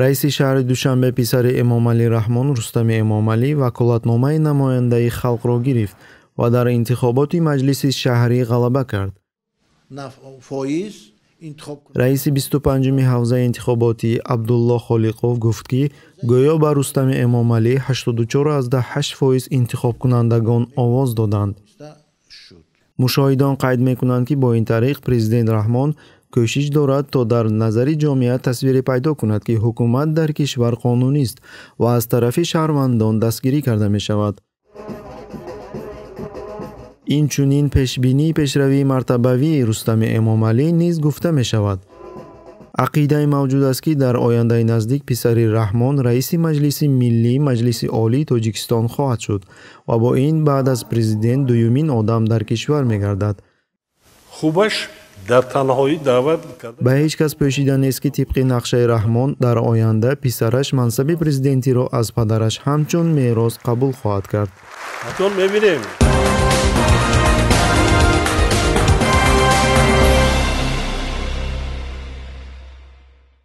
раиси шаҳри душанбе писари эмомалӣ раҳмон рустами эмомалӣ ваколатномаи намояндаи халқро гирифт ва дар интихоботи маҷлиси шаҳрӣ ғалаба кард. Раиси бисту панҷуми ҳавзаи интихоботӣ абдулло холиқов гуфт ки гӯё ба рустами эмомалӣ 84 фоиз интихобкунандагон овоз доданд мушоҳидон қайд мекунанд ки бо ин тариқ президент раҳмон кӯшиш дорад то дар назари ҷомеа тасвире пайдо кунад ки ҳукумат дар кишвар қонунист ва аз тарафи шаҳрвандон дастгирӣ карда мешавад. Инчунин пешбинии пешравии мартабавии рустами эмомалӣ низ гуфта мешавад. Ақидаи мавҷуд аст ки дар ояндаи наздик писари раҳмон раиси маҷлиси миллии маҷлиси олии тоҷикистон хоҳад шуд ва бо ин баъд аз президент дуюмин одам дар кишвар мегардад. Хубаш ба ҳеҷ кас пӯшида нест ки тибқи нақшаи раҳмон дар оянда писараш мансаби президентиро аз падараш ҳамчун мерос қабул хоҳад кард. Мебинем